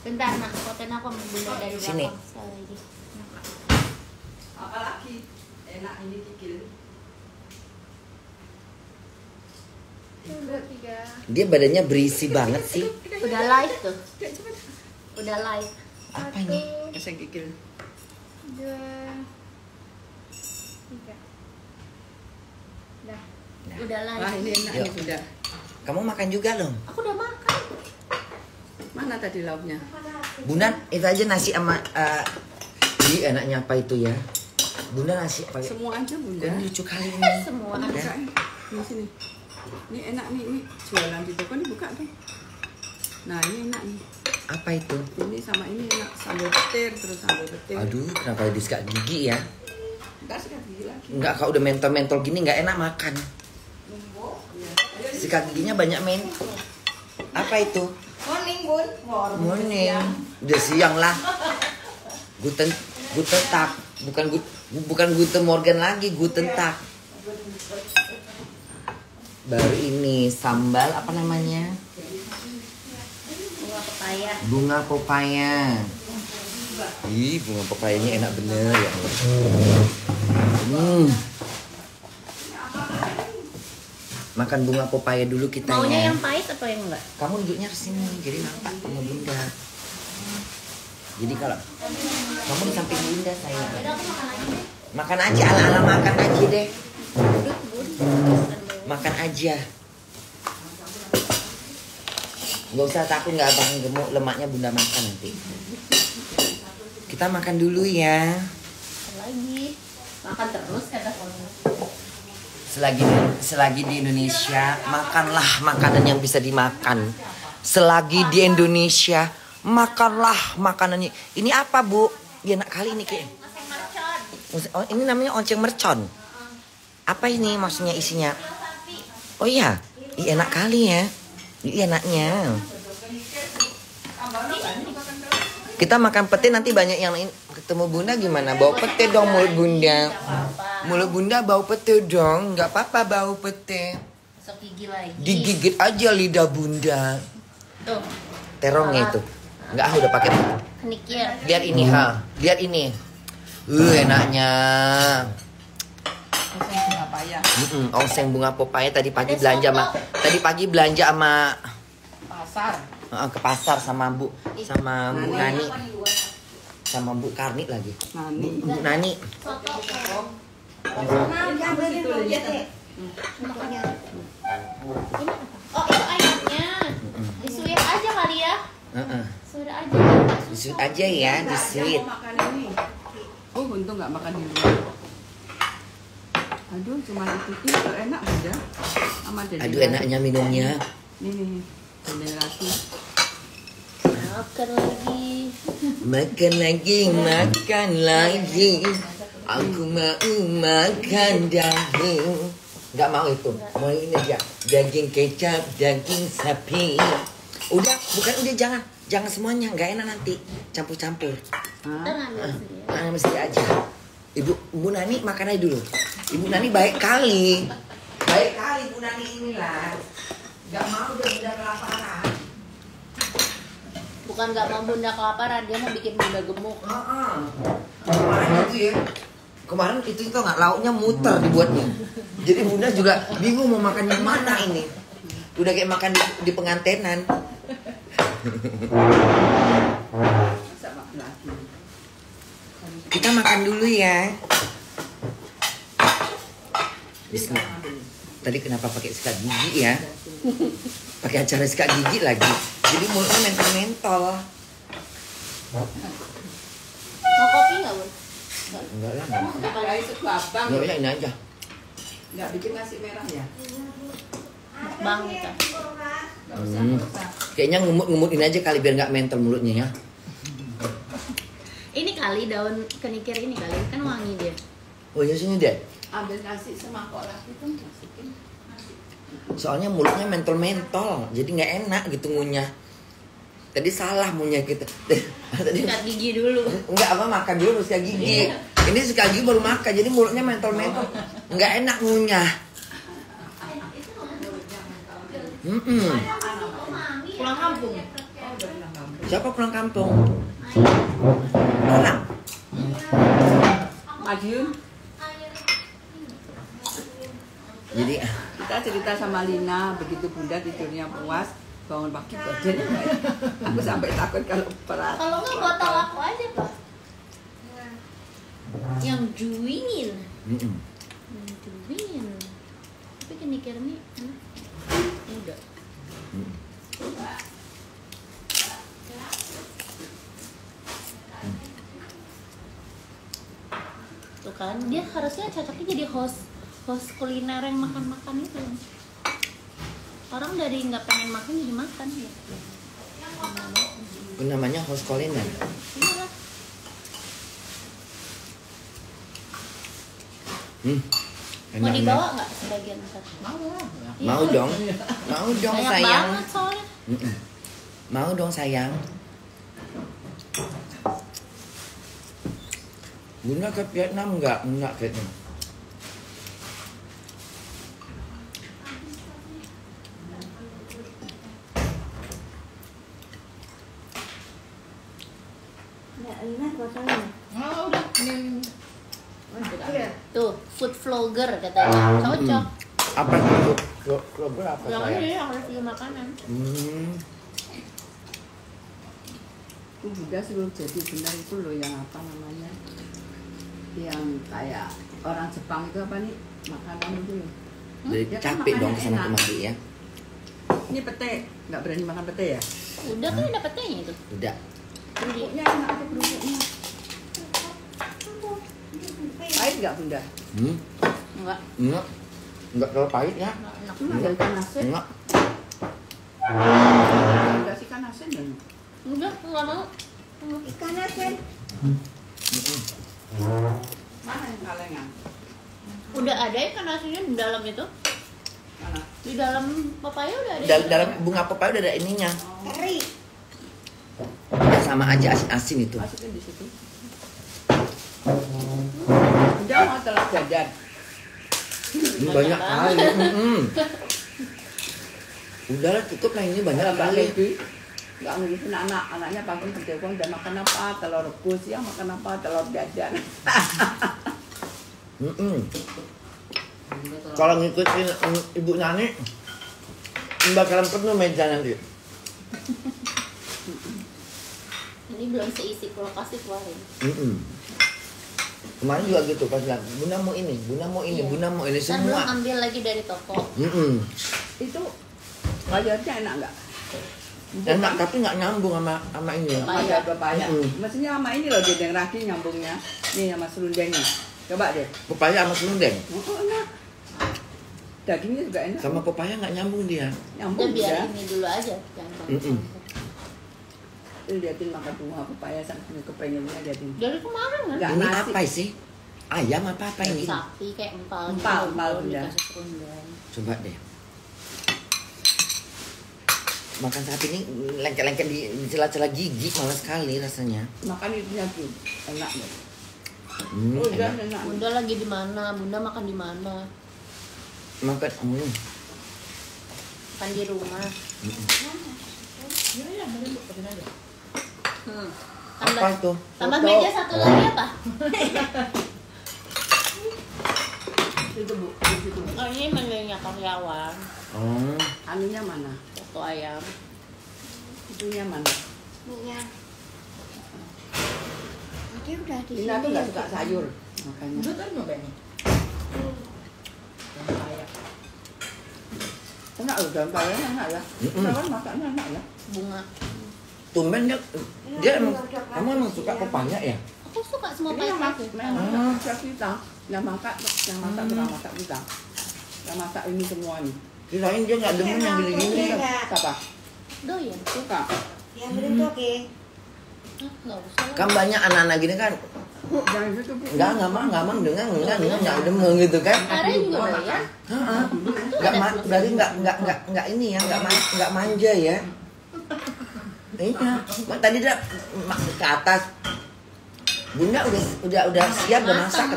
Bentar nak, fotoin aku bunda dari Sini. belakang sekali lagi. Apalagi enak ini kikil. Dia badannya berisi banget sih. Udah live tuh. Udah live. Apa ini? Saya kikil. Dua. Tiga. Dah. Udah live. Wah ini enak Yuk. ini bunda. Kamu makan juga dong. Aku udah makan. Mana tadi lauknya? Bunda, itu aja nasi sama eh Ih, enaknya apa itu ya? Bunda nasi apa? Semua aja bunda. Ini lucu kali ini. Semua. Ya. buka ini. Ini sini. Ini enak nih, ini jualan di toko ini buka tuh. Nah ini enak nih. Apa itu? Ini sama ini enak sambal petir terus sambal petir. Aduh, kenapa di sikat gigi ya? Enggak sikat gigi lagi. Enggak, kalau udah mentol-mentol gini nggak enak makan. Sikat giginya banyak men. Apa itu? Morning bun. Morning. Udah siang lah. Guten Guten Tag. Bukan gut, bukan Guten Morgen lagi, Guten Tag. Baru ini sambal apa namanya? Bunga pepaya. Bunga pepaya. Ih, bunga pepayanya enak bener ya Allah. Hmm. Makan bunga pepaya dulu kita Maunya ya. yang pahit apa yang enggak? Kamu duduknya sini, jadi nampak sama bunda. Jadi kalau kamu di samping bunda saya. Makan aja, ala-ala makan aja deh. Makan aja. Gak usah takut nggak abang gemuk, lemaknya bunda makan nanti. Kita makan dulu ya. Lagi. Makan terus kata kamu. Selagi selagi di Indonesia, makanlah makanan yang bisa dimakan. Selagi di Indonesia, makanlah makanannya. Ini apa, Bu? Ya enak kali ini kayak. Oh, ini namanya onceng mercon. Apa ini maksudnya isinya? Oh iya, enak kali ya. Ih, enaknya. Kita makan pete nanti banyak yang lain. Ketemu bunda gimana? Bau pete dong mulut bunda. Mulut bunda bau pete dong. Nggak apa-apa bau pete. Digigit aja lidah bunda. Tuh. Terongnya itu. Nggak ah udah pakai. Lihat ini ha. Lihat ini. Uh enaknya. Oseng bunga paya. Mm-mm, Oseng bunga pepaya tadi pagi belanja sama tadi pagi belanja sama Pasar. uh, ke pasar sama Bu sama Bu Nani sama Bu Karni lagi. Nani. Bu Nani. Oh itu ayamnya. Disuir aja kali ya. Heeh. Suir aja. Disut aja ya, disuit. mau makan ini. Oh untung nggak makan di luar. Aduh cuma itu itu enak dede Aduh lagi. enaknya minumnya. Nih nih Dede lagi. Makan lagi. Makan lagi, makan lagi. Aku mau makan daging. Nggak mau itu. Mau ini aja. Daging kecap, daging sapi. Udah, bukan udah jangan. Jangan semuanya, nggak enak nanti. Campur-campur. Hah? Kita ngambil sendiri. Nah, mesti aja. Ibu, Ibu Nani makan aja dulu. Ibu Nani baik kali. Baik kali Ibu Nani inilah. Gak mau udah udah kelaparan. Bukan nggak mau bunda kelaparan, dia mau bikin bunda gemuk. Heeh. Kemarin itu ya. Kemarin itu itu nggak lauknya muter dibuatnya. Jadi Bunda juga bingung mau makan yang mana ini. Udah kayak makan di, di pengantenan. Kita makan dulu ya. Bismillah. Tadi kenapa pakai sikat gigi ya? Pakai acara sikat gigi lagi. Jadi mulutnya mentol-mentol. Mau kopi nggak bun? Enggak lah. enggak. Enggak itu babang. Enggak usah ini aja. Enggak bikin nasi merah ya? Bang kita. Hmm. Kayaknya ngumut-ngumutin aja kali biar nggak mentol mulutnya ya. Ini kali daun kenikir ini kali kan wangi dia. Oh ya sini deh. Ambil nasi semangkok lagi tuh masukin. Soalnya mulutnya mentol-mentol, jadi nggak enak gitu ngunyah. Tadi salah ngunyah kita. Tadi Sikat gigi dulu. enggak apa makan dulu sikat gigi. Ini sikat gigi baru makan, jadi mulutnya mentol-mentol. Nggak enak ngunyah. Mm-mm. Pulang kampung. Siapa pulang kampung? Orang. Madiun, Jadi kita cerita sama Lina, begitu bunda tidurnya puas, bangun pagi badannya enak. Aku sampai takut kalau berat. Kalau nggak botol aku aja pak. Yang juingin. Mm-mm. Yang juingin. Tapi mikir nih, hmm. Mm. Tuh kan, dia harusnya cocoknya jadi host host kuliner yang makan-makan itu. Orang dari nggak pengen makan jadi makan ya. Itu namanya host kuliner. Iya lah. Hmm. Mau Enak, dibawa enak. nggak sebagian ntar? Mau dong. Mau dong Banyak sayang. banget soalnya. Mm-mm. Mau dong sayang. Bunda ke Vietnam enggak? Enggak kayaknya. Tuh, food vlogger katanya. Cocok. Apa itu? Klober apa Yang ini yang review makanan. Hmm. Itu bunda suruh jadi benar itu loh yang apa namanya? Yang kayak orang Jepang itu apa nih? Makanan itu loh. Jadi Ya kan capek dong makannya ke sana enak. kemari ya. Ini pete, nggak berani makan pete ya? Udah kan ada petenya itu. Udah. Kerupuknya enak tuh kerupuknya. Pahit nggak bunda? Hmm. Enggak Enggak. Enggak terlalu pahit ya. enggak enak. Cuma ada ikan asin. Enggak. Enggak sih ikan asin dan Udah, enggak mau. ikan asin. Mana yang kalengan? Udah ada ikan asinnya di dalam itu. Mana? Di dalam papaya udah ada. Dal- dalam bunga pepaya udah ada ininya. Keri. Udah sama aja asin-asin itu. Masukin di situ. Udah mau telur dadar. Ini banyak kali. Mm-mm. Udahlah cukup lah ini banyak kali. Nggak ngurusin anak, anaknya pagi ditelepon udah makan apa, telur rebus ya makan apa, telur dadar. Mm-mm. Kalau ngikutin mm, ibu Nani, bakalan penuh meja nanti. Ini belum seisi kulkas. Mm-mm. Kemarin juga gitu pas bilang, Bunda mau ini, Bunda mau ini, Iya. Bunda mau ini Kan belum semua. ambil lagi dari toko. Mm-mm. Itu bayarnya enak nggak? Enak tapi nggak nyambung sama sama ini. Pepaya, pepaya. Mm. Maksudnya sama ini loh dendeng ragi nyambungnya. Nih sama serundeng nih. Coba deh. Pepaya sama serundeng. Oh, enak. Dagingnya juga enak. Sama pepaya nggak nyambung dia. Nyambung biar ya. ini dulu aja. Jangan Mm-mm. Lu liatin makan bunga pepaya sampai kepengennya liatin. Dari kemarin kan? Nggak, ini nasi. apa sih? Ayam apa apa ini? Sapi kayak empal. Empal, gitu, empal, dikasih serundeng. Coba deh. Makan sapi ini lengket-lengket di, celah-celah gigi malah sekali rasanya. Makan itu tuh enak deh. Hmm, Oh, udah enak. enak. Bunda lagi di mana? Bunda makan di mana? Makan, hmm. Makan di rumah. Hmm. Apa Tambah, itu? tambah Foto. meja satu lagi apa? Itu bu. Oh ini menunya karyawan. Oh, Anunya mana? Soto ayam. Itunya mana? Minyak. Dia udah di tuh nggak suka sayur makanya. Enak loh daun enak ya. Mm-mm. Kawan makannya enak ya. Bunga. Tumben dia, dia emang, kamu emang suka pepaya ya? Aku suka semua Ini yang pahit-pahit. masak, yang masak chef kita, yang masak, yang masak tukang masak kita, yang masak ini semua nih. Kirain dia nggak demen yang gini-gini. Siapa? Doyan. Suka. Yang ya. Hah, nggak usah lah. Kan banyak anak-anak gini kan, Jangan gitu bu. nggak nggak mau nggak mau dengar nggak nggak nggak demen gitu kan? Ada juga doyan. Heeh. Nggak ma- berarti nggak nggak nggak nggak ini ya nggak ma- nggak manja ya. Iya, tadi dia ma- ke atas. Bunda udah udah udah siap udah masak.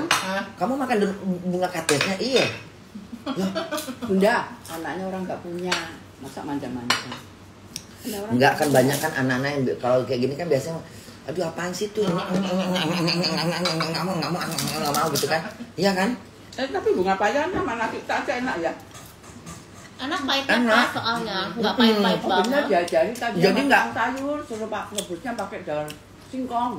Kamu makan dulu bunga katesnya iya. Bunda, anaknya orang nggak punya, masa manja-manja. Enggak kan banyak kan anak-anak yang kalau kayak gini kan biasanya aduh apaan sih tuh nggak mau nggak mau nggak mau gitu kan iya kan Eh tapi bunga paya sama nasi tak aja enak ya. Anak pahit Enak. apa soalnya? Nggak pahit-pahit Oh bener banget. diajari tadi Jadi nggak- sayur suruh pak rebusnya pakai daun singkong.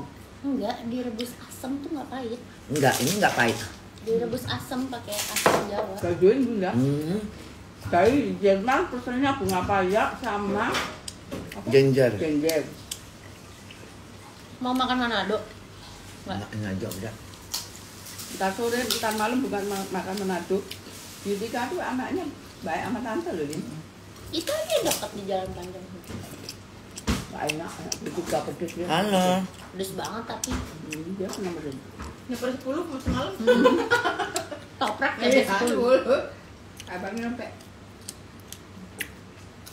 Enggak, direbus asam tuh nggak pahit. enggak ini enggak pahit Direbus asam pakai asam Jawa. Gajuin bunda. hmm, Dari Jerman pesennya bunga paya sama apa? ginger Genjer. Mau makan Manado? Nggak. enggak enggak jauh udah Ntar sore, ntar malam bukan ma- makan Manado. Yudika tuh anaknya baik sama tante loh ini. Itu aja dekat di jalan panjang. Gak enak, enak juga pedes ya. halo Pedes banget tapi Hmm, dia pernah pedes. Ya per 10 per semalam. toprak Eh, jadi aduh. 10. Abangnya sampai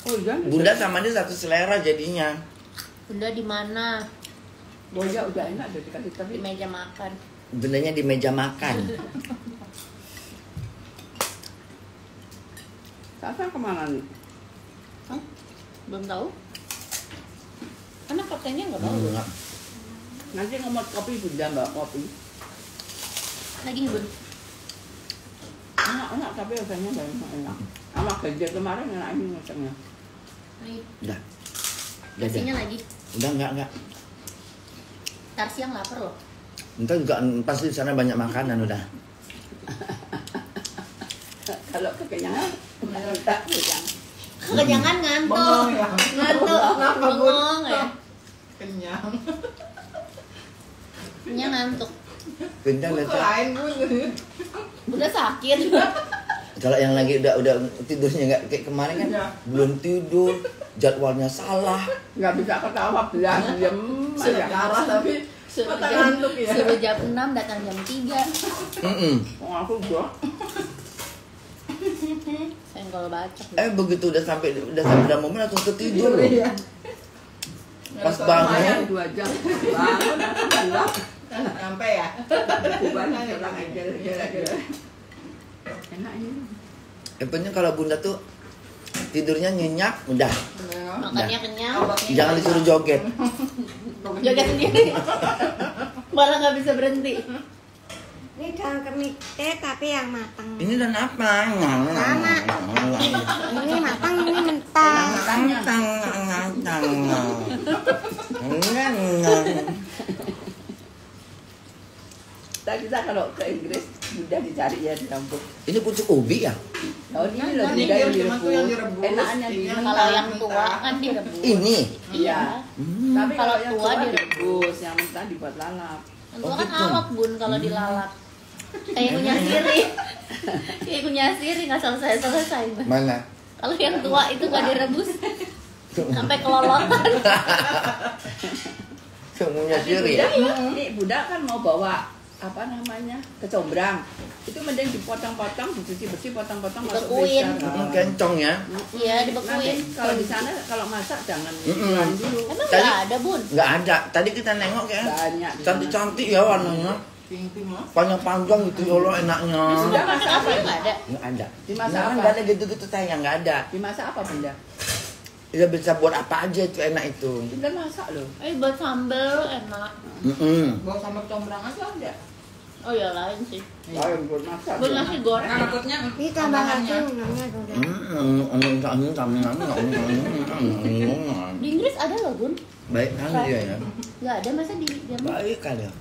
Oh iya, bunda sama dia satu selera jadinya Bunda di mana? Boya udah enak udah dikasih Di tapi meja makan. bundanya di meja makan Sasa ke mana nih? Hah? Belum tahu? Anak katanya nggak tahu. Enggak. Nanti ngomong kopi bunda mbak kopi. Lagi bun. Enak enak tapi rasanya gak enak enak. Sama gajian kemarin enak ini. Nih, udah nasinya lagi. udah enggak enggak Ntar siang lapar loh. Ntar juga pasti di sana banyak makanan udah Kalau kekenyangan. Kekenyangan ngantuk. Ya? Ngantuk. Kenapa, Bun? Bengong ya. kenyang. Nya ngantuk. kenyang lihat lain bun. Udah sakit. kalau yang lagi udah udah tidurnya nggak kayak kemarin kan Iya. belum tidur jadwalnya salah Nggak bisa ketawa belas diem Sudah aja. darah tapi Suruh jam, ngantuk ya. suruh jam 6 datang jam 3. Mm-mm. Oh, aku gua. Senggol bacok. eh begitu udah sampai udah sampai dalam momen langsung ketidur loh. Iya. Pas bangun. dua jam. Bangun pulang. Sampai ya. Bukan pulang aja aja. Enak ini. yang penting kalau bunda tuh tidurnya nyenyak udah Makannya kenyang. jangan disuruh joget Jaga sendiri. Malah nggak bisa berhenti. Ini daun kemik teh tapi yang matang. ini dan apa Sama. Ini matang, ini mentah. Tadi kita kalau ke Inggris mudah dicari ya di kampung. ini pucuk ubi ya Oh ini loh Ini yang direbus. Enaknya di Kalau yang tua kan direbus. ini Iya. Hmm. Tapi kalau tua direbus. yang mentah dibuat lalap. Yang tua Oh, kan gitu. alot bun kalau dilalap. Kayak punya siri. Kayak punya siri nggak selesai selesai. mana Kalau yang tua itu nggak direbus sampai kelolotan. semuanya siri ya ini Bunda kan mau bawa apa namanya kecombrang. Itu mending dipotong-potong, dibersih-bersih, potong-potong masuk Dibekuin. freezer. Mm, kencong ya Iya Nanti dibekuin. kalau di sana kalau masak jangan Mm-mm. dikuran dulu. Emang Tadi- nggak ada bun? nggak ada tadi kita nengok ya Banyak. cantik cantik ya warnanya Ping-ping lah. panjang panjang gitu ya Allah enaknya Sudah Masak masak apa apa? nggak ada? nggak ada Dimasak Nah, apa? nggak ada gitu gitu sayang nggak ada Dimasak apa Bunda? ya bisa buat apa aja itu enak itu Bunda masak loh. Eh buat sambel enak. Mm-mm. Bawa sambal combrang aja ada. Oh ya lain sih. Oh, yang buat masak. Buat ya. nasi goreng. Nah, takutnya Ini tambah lagi minumnya udah. Di Inggris ada loh bun. baik kali ya ya Nggak ada masa di Jerman? baik kali ya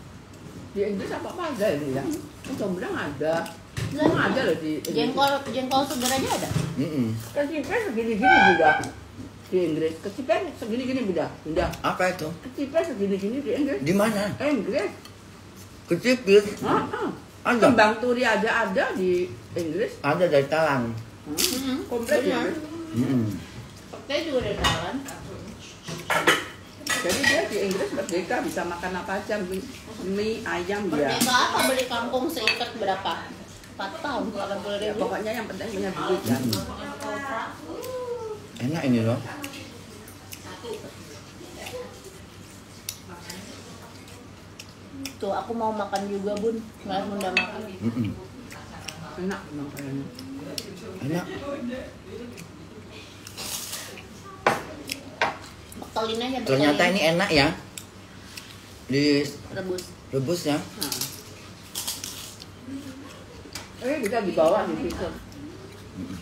Di Inggris apa apa ada ini ya? Kecombrang ada. Nggak Emang ada loh di Inggris. Jengkol jengkol segar aja ada. Mm-mm. Kecipen segini-gini Bunda. Di Inggris. Kecipen segini-gini Bunda. Bunda. apa itu Kecipen segini-gini di Inggris. di mana Eh, Inggris. kecipit Ah, ah. ada Kembang turi aja ada di Inggris. ada dari talang Hmm. Komplit ya. Saya juga dari Thailand. Jadi dia di Inggris merdeka bisa makan apa aja mie, mie ayam dia. Merdeka apa beli kampung seikat berapa? 4 tahun, 80 Ya, ribu. pokoknya yang penting punya duit kan. enak ini loh Tuh aku mau makan juga bun, nggak bunda makan. Mm-mm. Enak memang kayaknya. enak Betulin aja betulin. Ternyata ini enak ya. Di rebus. rebus ya. Nah. Eh bisa dibawa di situ.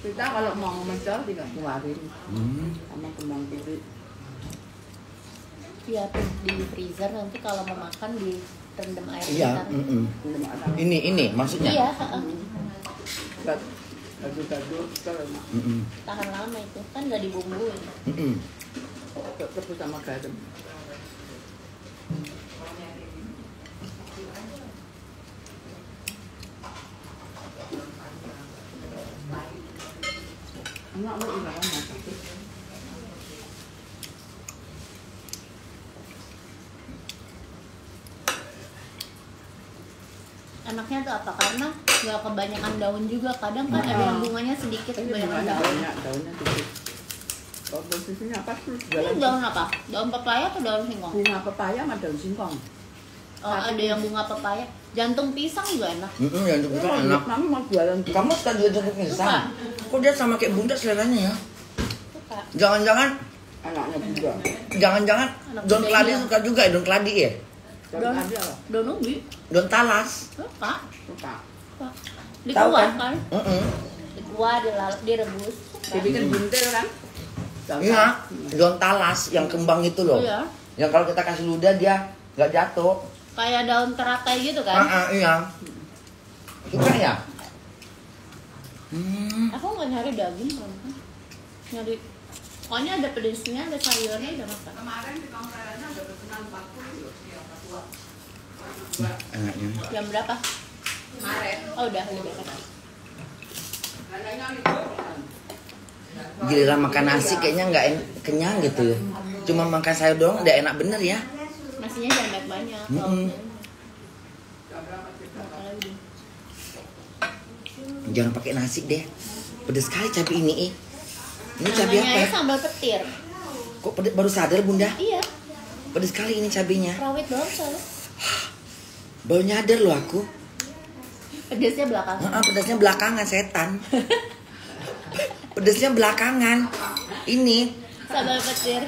Kita kalau mau mencar tinggal keluarin Hmm. sama kembang putih. Iya di freezer nanti kalau mau makan di rendam air Iya. bentar. Belum ada Ini ini maksudnya. Iya, heeh. kalau Mm-mm. tahan lama itu kan nggak dibumbuin. Rebus sama garam. Lu kan masak. Enaknya tuh apa? Karena nggak kebanyakan daun juga. Kadang kan ada yang bunganya sedikit kebanyakan daun. banyak, daunnya dikit. Komposisinya apa sih? Daun daun apa? Daun pepaya atau daun singkong? bunga pepaya sama daun singkong. Oh, ada yang bunga pepaya. Jantung pisang juga enak. Mm-mm, yang itu Oh, enak. Mami mau jualan Kamu suka juga jengkok pisang? Kok dia sama kayak bunda seleranya ya? Suka. Jangan-jangan, anaknya juga. jangan-jangan bunda Keladi iya. suka juga ya, Don Keladi ya? Daun Daun- Daun ubi. Don Talas. Suka. suka. Suka. Dikuah kan? kan? Mm-mm. Dikuah, dilalap, direbus. Suka. Dibikin buntil kan? Daun Iya, talas. Don Talas yang kembang itu loh. Iya. Yang kalau kita kasih ludah dia nggak jatuh. Kayak daun teratai gitu Ah, kan? ah, iya. Suka ya? Hmm. Aku nggak nyari daging kan? Nyari Pokoknya ada pedesnya, ada sayurnya, udah makan. Kemarin di kongkarannya ada pesanan 40 loh, ya, tua. Enaknya. Jam berapa? Kemarin, Oh udah, udah. katanya itu Giliran makan nasi kayaknya nggak en- kenyang gitu ya. Cuma makan sayur doang udah enak bener ya. Nasinya jangan banyak banyak. Mm-mm. Apalagi. Jangan pakai nasi deh. Pedes sekali cabai ini. Eh. Ini cabai apa? aja sambal petir. Kok pedes, baru sadar bunda? Iya, Pedes sekali ini cabainya. rawit doang soalnya. Baru nyadar loh aku. Pedesnya belakang. Heeh, pedasnya belakangan setan. Pedasnya belakangan. Ini Sambal petir.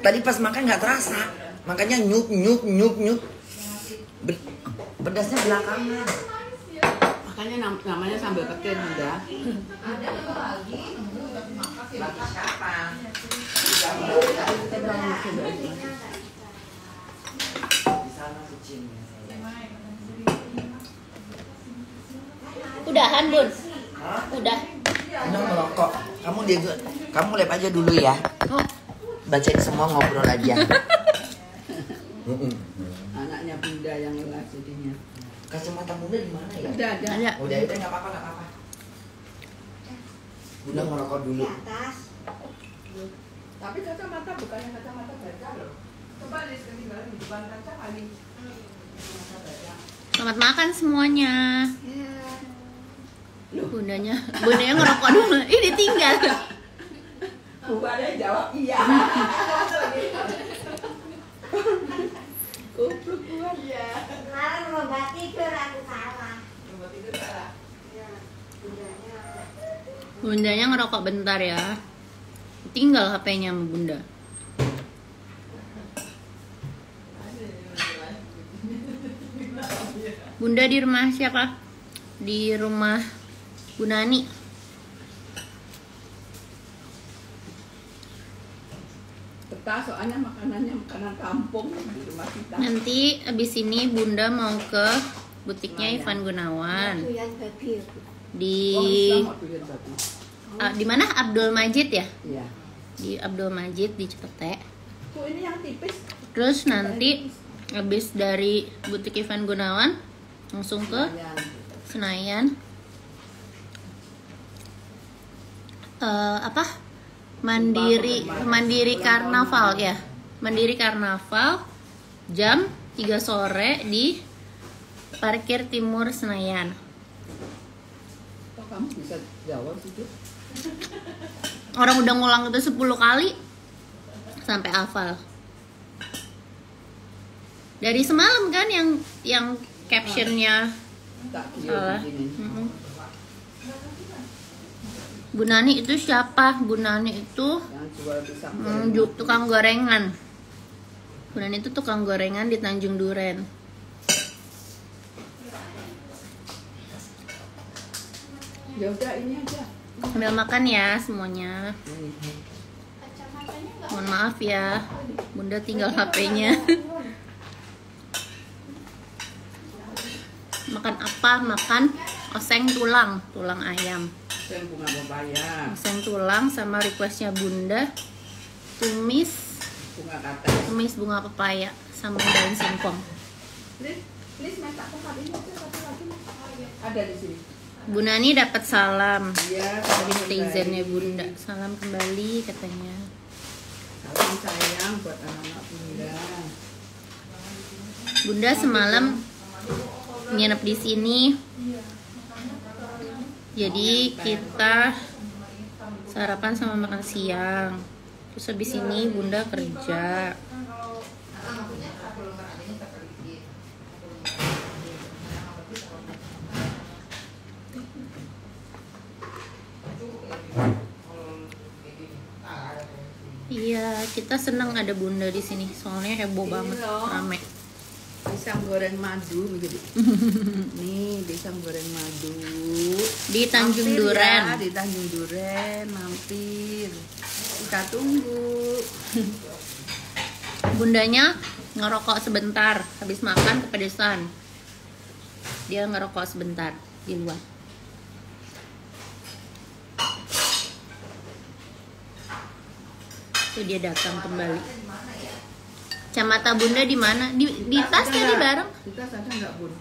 tadi pas makan nggak terasa. Makanya nyup nyup nyup nyup. Be- pedasnya belakangan. Makanya nam- namanya sambal petir bunda. Udahan bun. Udah. Ini merokok. Kamu dia kamu lep aja dulu ya. Bacain semua ngobrol aja. Anaknya bunda yang lelah jadinya. Kacamata bunda di mana ya? Udah ada. ada. Udah itu nggak apa-apa nggak apa-apa. Bunda ngerokok di dulu. atas. Tapi kacamata bukannya kacamata baca loh. Coba lihat ketinggalan di depan kaca kali. Selamat makan semuanya. Ya. Bundanya, bundanya ngerokok dulu. Ini tinggal. Bukannya jawab iya. Goblok gua. Iya. Kemarin mau mbak tidur aku salah. Coba tidur salah. Ya, bundanya. Bundanya ngerokok bentar ya. Tinggal HP-nya sama bunda. Bunda di rumah siapa? Di rumah Bu Nani. Betah soalnya makanannya makanan kampung di rumah kita. Nanti abis ini Bunda mau ke butiknya Ivan Gunawan di Oh, ah, di mana Abdul Majid ya? Iya. Di Abdul Majid di Cepete. Tuh ini yang tipis. Terus nanti habis dari butik Ivan Gunawan langsung ke. Senayan. Eh, apa? Mandiri Mandiri Karnaval ya. Mandiri Karnaval jam 3 sore di parkir timur Senayan. Kok kamu bisa jawab sih Cuk? Orang udah ngulang itu 10 kali sampai hafal. Dari semalam kan yang yang captionnya Tak salah. Bu Nani itu siapa? Bu Nani itu hmm, tukang gorengan. Bu Nani itu tukang gorengan di Tanjung Duren. ya udah ini aja Sambil makan ya semuanya. Mohon maaf ya, Bunda tinggal HP-nya. makan apa? Makan oseng tulang, tulang ayam. Yang bunga pepaya Oseng tulang sama requestnya Bunda tumis bunga kata tumis bunga pepaya sama daun singkong. satu lagi ada di sini Bu Nani dapat salam iya dari netizennya. Bunda. Salam kembali katanya. salam sayang buat anak-anak bunda Bunda semalam nginep di sini. Jadi kita sarapan sama makan siang. Terus habis ini Bunda kerja. Iya, kita senang ada Bunda di sini. Soalnya heboh banget, rame. Pisang goreng madu begitu nih pisang goreng madu Di Tanjung Mampir Duren. ya, di Tanjung Duren mampir kita tunggu Bundanya ngerokok sebentar habis makan kepedesan. Dia ngerokok sebentar di luar. Itu dia datang kembali. Kacamata Bunda di mana? Di di tas tadi nggak? bareng. di tas ada nggak bun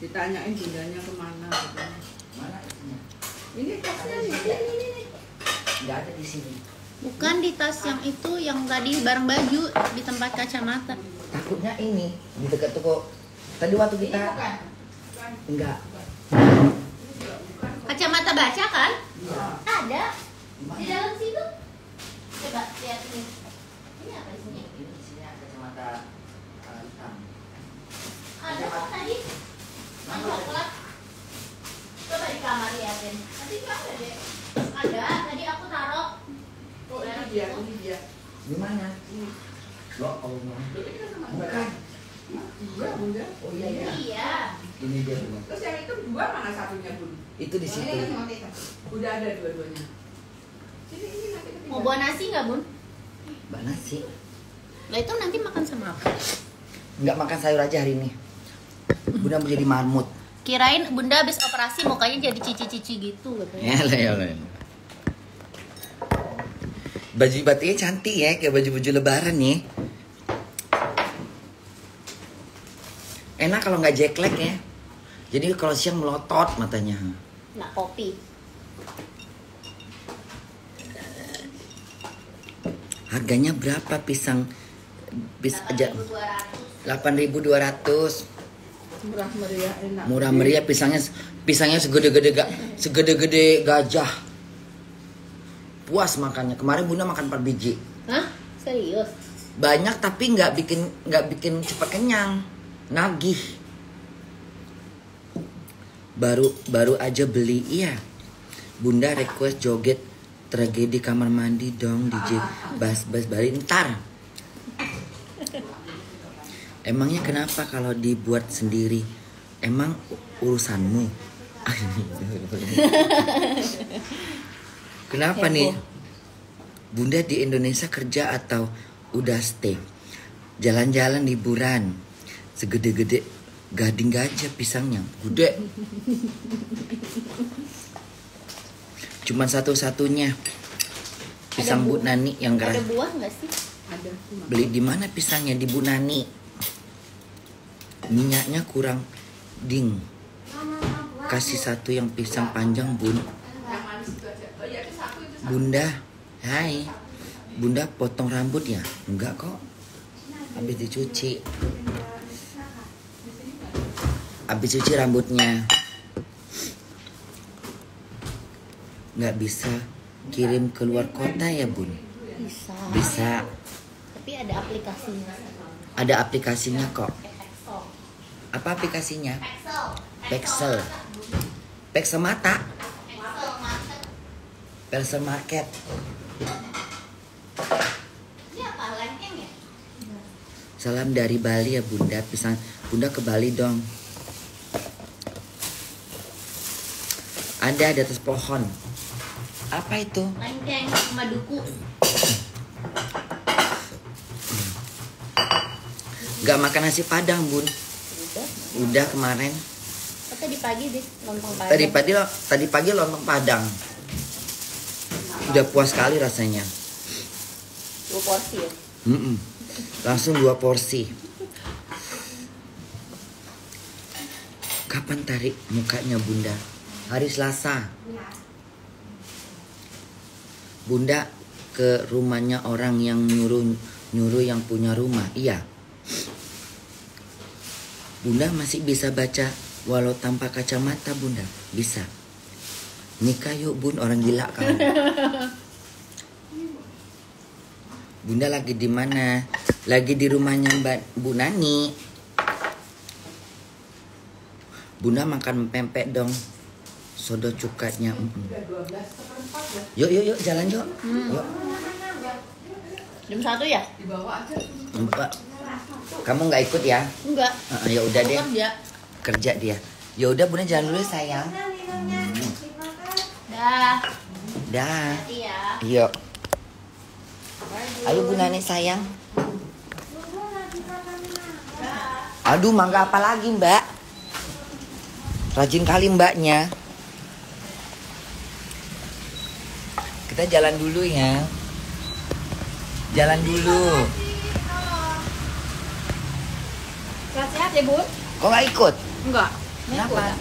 ditanyain bundanya ke mana katanya. ini tasnya nih ini, ini, ini. Nggak ada di sini. Bukan di tas yang itu yang tadi bareng baju di tempat kacamata. Takutnya ini di dekat toko. Tadi waktu kita enggak. Kacamata baca kan? Ada. Di dalam situ. Coba lihat. Ini apa di sini? Ini di ada kacamata uh, hitam. Ada kok tadi. Yang coklat. Coba di kamar liatin. Nanti nggak ada deh. Ada. Tadi aku taruh. oh ini dia ini dia Di mana? Ya Allah. ini kan sama Bukan. dua bunda Oh iya iya. Iya. Ini dia bunda. terus yang itu dua mana satunya bun Itu di situ. udah ada dua-duanya ini nanti Mau bawa nasi nggak bun? Mbak nasi. Lah itu nanti makan sama apa? Enggak makan sayur aja hari ini. Bunda mau jadi marmut. Kirain bunda habis operasi mukanya jadi cici-cici gitu katanya. Ya lah ya lah. Baju batiknya cantik ya, kayak baju-baju lebaran nih. Enak kalau nggak jeklek ya. Jadi kalau siang melotot matanya. Nah kopi. Harganya berapa pisang? Bis aja 8.200. murah meriah enak Murah meriah pisangnya pisangnya segede-gede ga, segede-gede gajah. Puas makannya. Kemarin Bunda makan 4 biji. Hah? Serius? banyak tapi nggak bikin nggak bikin cepat kenyang nagih baru baru aja beli iya bunda request joget tragedi kamar mandi dong DJ bas bas bari ntar emangnya kenapa kalau dibuat sendiri emang urusanmu kenapa nih Bunda di Indonesia kerja atau udah stay? Jalan-jalan liburan. Segede-gede gading gajah pisangnya. Gede. Cuman satu-satunya. Pisang Ada Bu Nani yang Ada keras. buah nggak sih? ada Beli di mana pisangnya di Bu Nani? Minyaknya kurang ding. Kasih satu yang pisang panjang, Bun. Bunda, hai. Bunda potong rambut ya? Enggak kok. Habis dicuci. Habis cuci rambutnya. Nggak bisa kirim keluar kota ya bun? Bisa. Bisa. Tapi ada aplikasinya. Ada aplikasinya kok. Apa aplikasinya? Pexel. Pexel. Pexel mata. Pexel. Pelser Market. Lengkeng ya? Salam dari Bali ya Bunda. Pisang Bunda ke Bali dong. Ada di atas pohon. Apa itu? Lengkeng sama duku. Gak makan nasi padang bun. Udah. Kemarin. Oh, tadi pagi deh lontong padang. Tadi pagi lo, tadi pagi lontong padang. Udah puas sekali rasanya. Dua porsi ya. Mm-mm. Langsung dua porsi. Kapan tarik mukanya bunda? Hari Selasa. Bunda ke rumahnya orang yang nyuruh nyuruh yang punya rumah. Iya. Bunda masih bisa baca walau tanpa kacamata bunda. Bisa. Nikah yuk bun orang gila kamu. Bunda lagi di mana? Lagi di rumahnya Mbak Bu Nani. Bunda makan pempek dong. Sodo cukatnya. mm-mm. Yuk yuk yuk jalan yuk. Yuk. Jam satu ya? Dibawa aja. Mbak, kamu nggak ikut ya? Enggak. Ah, ya udah deh. kerja. Kerja dia. Ya udah Bunda jalan dulu ya, sayang. Dah. Dah. Hati ya. Yuk. Ayo Bu Nani sayang. Aduh mangga apa lagi mbak? Rajin kali mbaknya. Kita jalan dulu ya. Jalan dulu. Sehat-sehat ya, Bun? Kok nggak ikut? Enggak. Kenapa?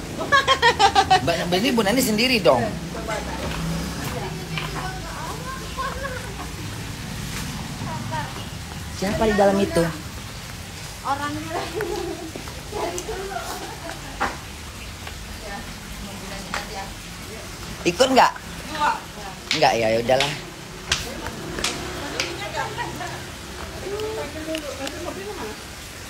Mbak berarti Bu Nani sendiri dong. Siapa di dalam itu? Orangnya Ikut nggak? Nggak ya, ya udahlah.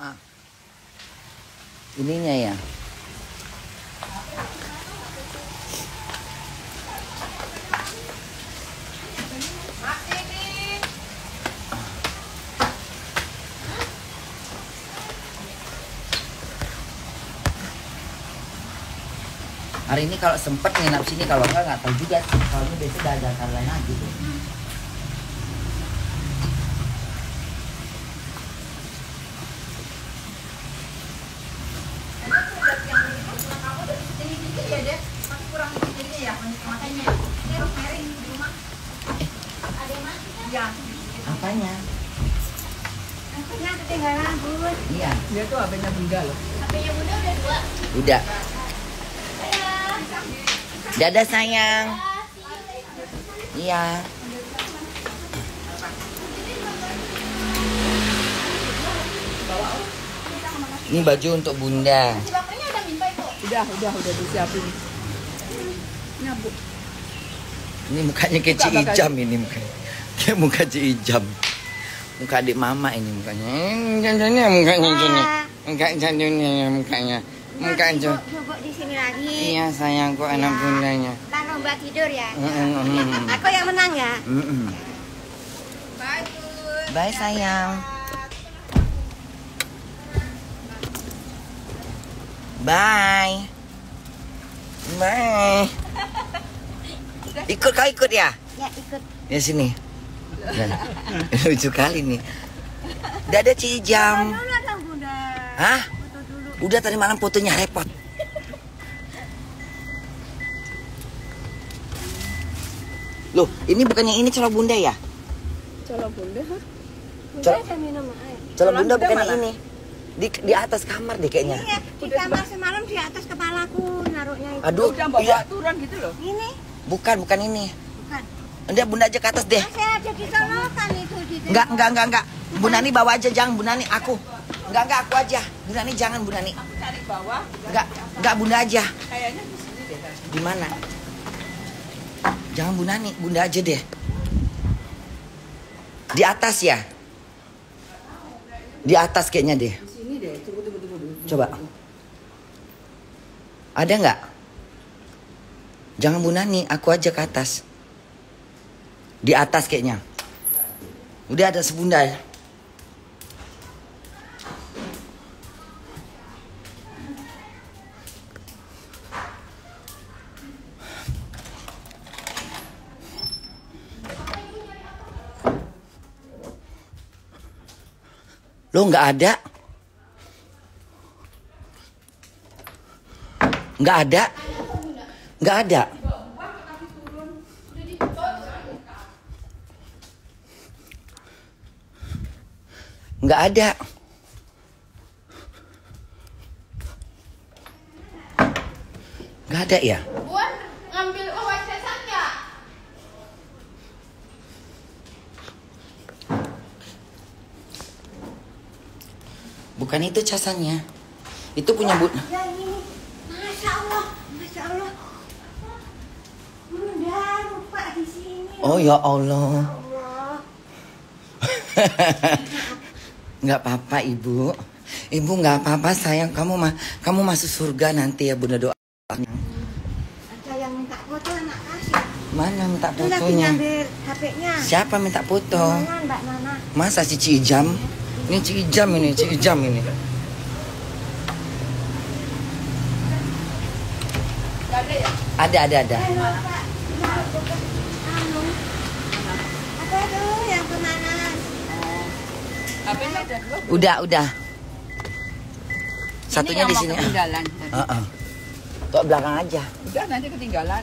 Ah. Ininya ya. Hari ini kalau sempet nginap sini kalau enggak nggak tahu juga. Kalau ini biasa dadakan lain lagi tuh. Apanya? Akunya ketinggalan, Bun. Iya, Dia tuh HP-nya bunda loh. HP-nya Bunda udah dua. udah. Dadah sayang. Iya. Ini baju untuk bunda. Udah. Udah, udah, disiapin. Nyabuk. Ini mukanya kayak Ci buka. Ijam ini mukanya. Kayak muka Ci Ijam. Muka adik mama ini mukanya. Eh, Jadinya mukanya gini. Muka jadinya mukanya. Di sini lagi. Iya sayangku anak bundanya. Lalu Mbak tidur ya. Mm, mm, mm. Aku yang menang ya. Mm-mm. Bye sayang. Bye. Bye. Ikut kau ikut ya? Ya ikut. Ya sini. Lucu kali nih. Udah ada cijam. Hah? Udah tadi malam fotonya repot. Loh, ini bukannya ini celok bunda ya? Colo bunda, hah? Bunda Cok. ada minum air. Celok Celok bunda bunda bukannya mana? ini. Di di atas kamar deh kayaknya. Iya, di kamar semalam di atas kepalaku naruhnya itu. Aduh, Udah bawa iya. turun gitu loh. Ini Bukan, bukan ini. bukan. Udah bunda aja ke atas deh. Masih ada di colokan itu di Enggak, enggak, enggak, enggak. Bu Nani bawa aja, jangan Bu Nani aku. Enggak, enggak aku aja. Bu Nani jangan Bu Nani. Aku cari bawah, Enggak, enggak Bunda aja. kayaknya di sini deh. Di mana? Jangan Bu Nani, Bunda aja deh. Di atas ya? Di atas kayaknya deh. Coba. Ada nggak? Jangan Bu Nani, aku aja ke atas. Di atas kayaknya. Udah ada sebunda ya. Lo nggak ada? Nggak ada? Nggak ada? Nggak ada. Nggak ada ya? Buan ngambil uang casannya. Bukan itu casannya. Itu punya bu. Ya ini, masya Allah, masya Allah. Bunda lupa di sini. Oh ya Allah. Allah. Nggak apa-apa ibu. Ibu nggak apa-apa sayang. Kamu mah kamu masuk surga nanti ya bunda doa. Ada yang minta foto anak kasih. Mana minta fotonya? Siapa minta foto? Mbak Nana? Masa si Cijam? Ini Cijam ini, Cijam ini. Ada ada ada. Udah udah. Satunya di sini. mau ketinggalan. Heeh. Tuh belakang aja. Udah nanti ketinggalan.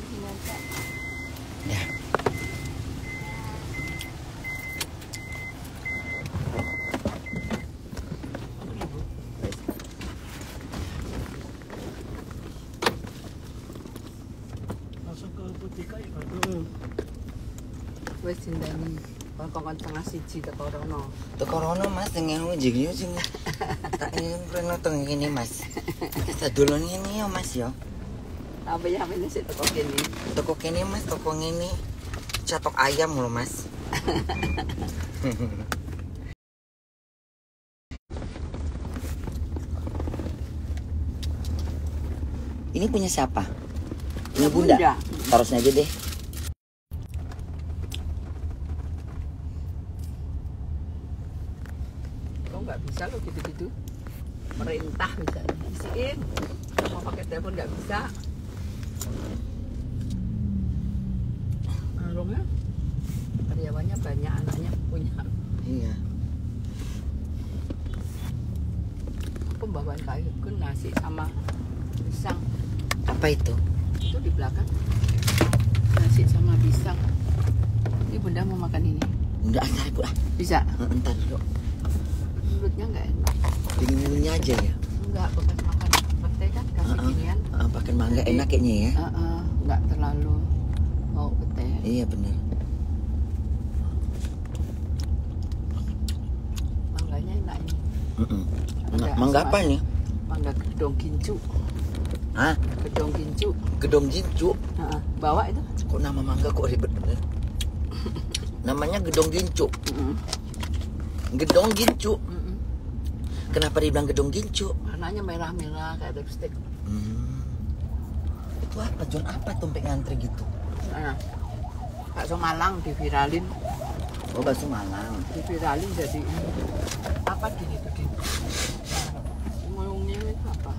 Kongkong tengah siji teko rono. Tuh corona mas dengan ujung sing tak ini pernah teng ini mas. Kita dulu ini ya mas ya. Apa ya HP-nya sih teko kene. Toko kene mas, toko ini catok ayam loh mas. ini punya siapa? Punya bunda. Bunda. Taruh aja deh. Kok nggak bisa lo gitu-gitu? Merintah bisa isiin. Mau pakai telepon nggak bisa. Arungnya karyawannya banyak anaknya punya Iya. pembawaan kayu kan nasi sama pisang Apa itu? itu di belakang nasi sama pisang ini bunda mau makan ini Enggak, entar. Ah, bisa entar dulu. mulutnya nggak enak Dingin-dinginnya aja ya. nggak bekas makan pete kan kasih Heeh. ginian Ah, pakai mangga enak kayaknya ya. Heeh, nggak terlalu mau pete Iya bener. mangganya enak ini Mm-mm. Ada Enak. Mangga apa asam- nih? mangga gedong gincu Hah? gedong gincu Gedong jincu. Heeh, bawa itu Kok nama mangga kok ribet bener? Namanya gedong gincu. Heeh, Gedong gincu. Kenapa dibilang gedong gincu? warnanya merah-merah kayak lipstick Hmm. Itu apa John? Apa tumpeng ngantri gitu? nah, bakso Malang diviralin Oh bakso Malang. diviralin jadi apa gini tuh gini ngomongnya itu apa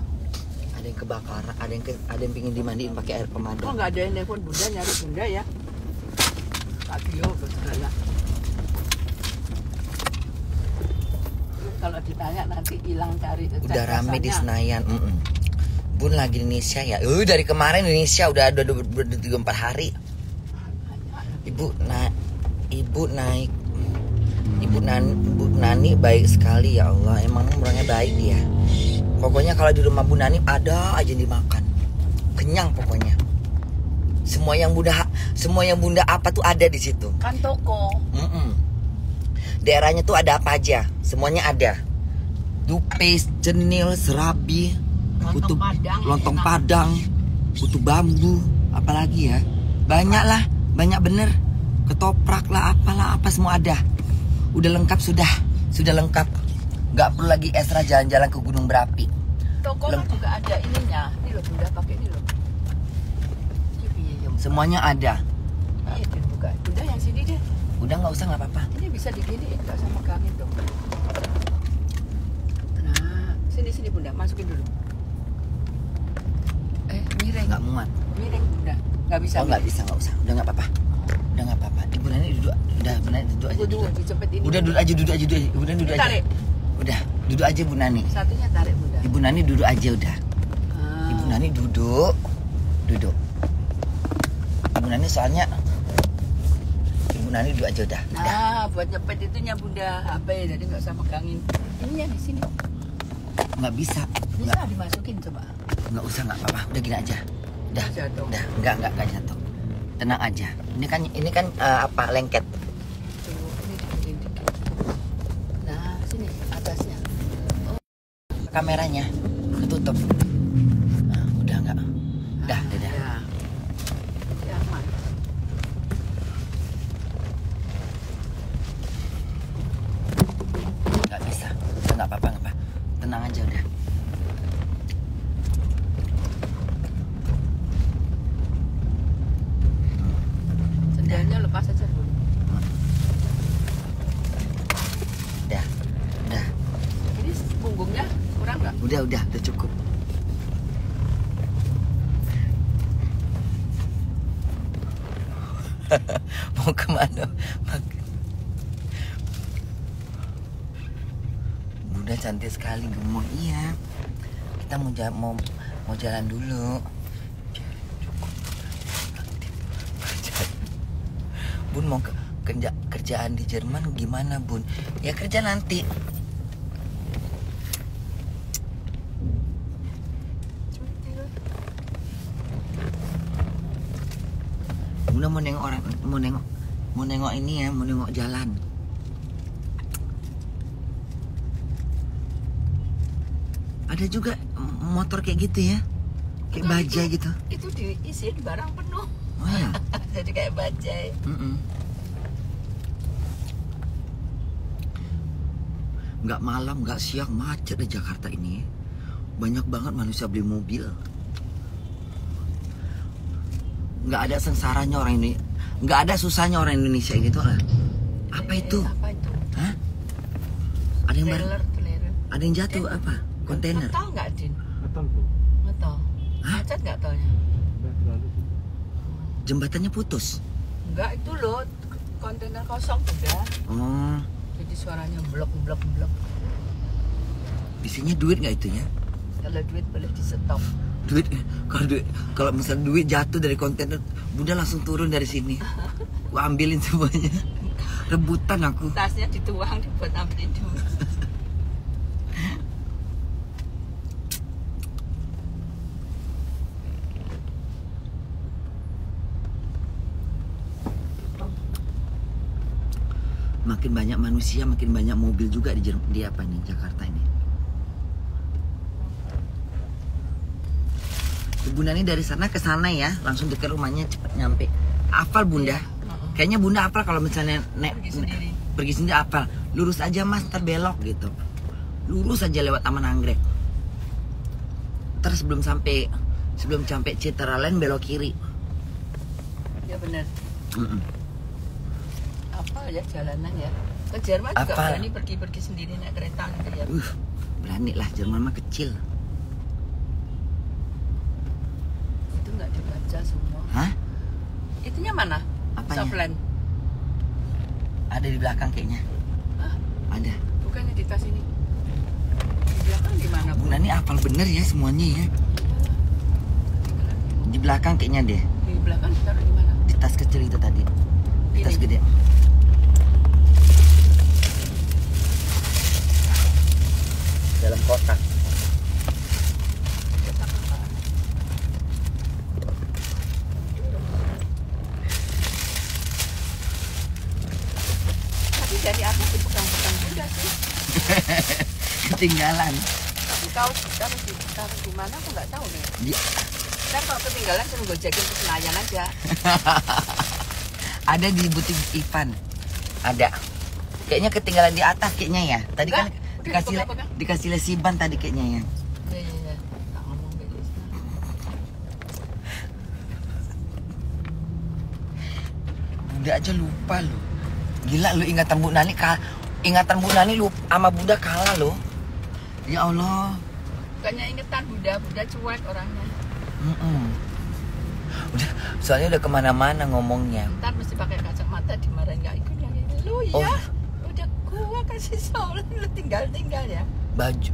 Ada yang kebakaran, ada yang ke, ada yang pingin dimandiin pakai air pemadam. nggak ada yang telepon bunda nyari bunda ya Gio apa segala kalau ditanya nanti hilang cari Udah rame di jasanya. Senayan. Mm-mm. Bun lagi di Indonesia ya. Uh, dari kemarin Indonesia udah ada dua, dua, dua, tiga empat hari. Ibu na, ibu naik. Ibu Nani, Ibu Nani baik sekali ya Allah. Emang orangnya baik dia. Pokoknya kalau di rumah Bu Nani ada aja yang dimakan. Kenyang pokoknya. Semua yang bunda, semua yang bunda apa tuh ada di situ. kan toko Mm-mm. Daerahnya tuh ada apa aja? Semuanya ada. Tupis, cenil, serabi, Lontong kutu, Padang, lontong enak. padang, kutu bambu, apalagi ya? Banyak lah, banyak bener. Ketoprak lah, apalah, apa semua ada. Udah lengkap sudah, sudah lengkap. Nggak perlu lagi Esra jalan-jalan ke gunung berapi. Toko Lem- juga ada ininya. Ini loh bunda pakai ini loh. Piye, Yum? Semuanya ada. Iya buka. Bunda yang sini deh. Udah nggak usah nggak apa-apa. Ini bisa diginiin nggak sama kami dong. Nah, sini sini bunda masukin dulu. Eh miring. Nggak muat. Miring bunda. Nggak bisa. Oh nggak bisa nggak usah. Udah nggak apa-apa. Udah nggak apa-apa. Ibu Nani duduk. Udah Ibu Nani duduk aja. Duduk, Duduk. Udah duduk aja, duduk aja, duduk aja. Ibu Nani duduk aja. Tarik. Udah, duduk aja Bu Nani. Satunya tarik bunda. Ibu Nani duduk aja udah. Ah. Ibu Nani duduk, duduk. Ibu Nani soalnya Ibu Nani duduk aja udah. Nah, buat nyepet itunya bunda HP jadi nggak usah megangin. Ini ya di sini. Nggak bisa, Bisa nggak dimasukin coba. nggak usah nggak apa-apa. Udah gini aja. Udah, Jatuh. udah. Nggak nggak nggak jatuh. Tenang aja. Ini kan ini kan eh, apa lengket. Nah, sini atasnya. Kameranya ketutup. Nah, udah nggak. Udah, udah, udah. Ya. Ya, aman. Nggak bisa. Udah nggak apa-apa nggak apa. Tenang aja udah. Sendalnya lepas aja dulu. Udah, udah. Ini punggungnya kurang nggak? Udah, udah, udah cukup. Mau ke mana? Mak- Bunda cantik sekali gemuk iya. Kita mau jalan mau mau jalan dulu. Bun mau ke, kerja kerjaan di Jerman gimana Bun? Ya kerja nanti. Bunda mau nengok orang, mau nengok, mau nengok ini ya, mau nengok jalan. Ada juga motor kayak gitu ya, kayak Betul, bajai itu- gitu. Itu diisiin barang penuh. Oh ya, Jadi kayak bajai. Mm-mm. nggak malam, nggak siang macet di Jakarta ini. Banyak banget manusia beli mobil. Nggak ada sengsaranya orang ini, nggak ada susahnya orang Indonesia ini tuh. Apa itu? Apa itu? Hah? Ada yang trailer. Ada yang jatuh apa? Kontainer? Ngetol nggak, Din? Betul bu, Ngetol. Hah? Macet nggak tolnya? udah terlalu bu. Jembatannya putus. Enggak, itu loh. Kontainer kosong udah. Oh, Jadi suaranya blok, blok, blok. isinya duit nggak itu ya? Kalau duit boleh di stop. Duit, kalau duit, kalau misal duit jatuh dari kontainer, bunda langsung turun dari sini. Gua ambilin semuanya. Rebutan aku. tasnya dituang dibuat ambilin dulu Makin banyak manusia, makin banyak mobil juga di, di apa nih Jakarta ini. Ibu Nani dari sana ke sana ya, langsung dekat rumahnya cepat nyampe. Apal Bunda? Kayaknya Bunda apal kalau misalnya nek, Pergi sendiri. pergi sendiri apal. Lurus aja Mas, terbelok gitu. Lurus aja lewat Taman Anggrek. Terus sebelum sampai sebelum sampai Citraland belok kiri. ya benar Mm-mm. apa ya jalanan ya ke Jerman juga Apa? berani pergi-pergi sendiri naik kereta gitu ya Uh, berani lah Jerman mah kecil. itu nggak dibaca semua Hah? itunya mana Apanya? Softland Ada di belakang kayaknya. Hah? Ada. bukannya di tas ini di belakang di mana Bu Nani hafal bener ya semuanya ya. Di belakang kayaknya deh. di belakang ditaruh di mana Di tas kecil itu tadi. Di tas gede. Dalam kotak. Tapi dari atas dipegang-pegang juga sih Ketinggalan. tapi kau kita mesti taruh di mana aku nggak tahu deh Di, Ntar kalau ketinggalan suruh gojekin ke Senayan aja. Ada di butik Ivan. Ada. Kayaknya ketinggalan di atas kayaknya ya. Tadi kan Enggak. Dikasih pegang. dikasih lesiban tadi kayaknya ya. Iya iya iya. Ngomong gitu. Bunda aja lupa lo. Gila lu ingatan Bu Nani ka ingatan Bu Nani lu sama Bunda kalah lo. Ya Allah. Bukannya ingetan Bunda, Bunda cuek orangnya. Mm-mm. Udah, soalnya udah ke mana-mana ngomongnya. Ntar mesti pakai kacamata dimarahin gak ikut yang. Lu Oh. ya, udah gua kasih soal lu tinggal-tinggal ya. Baju,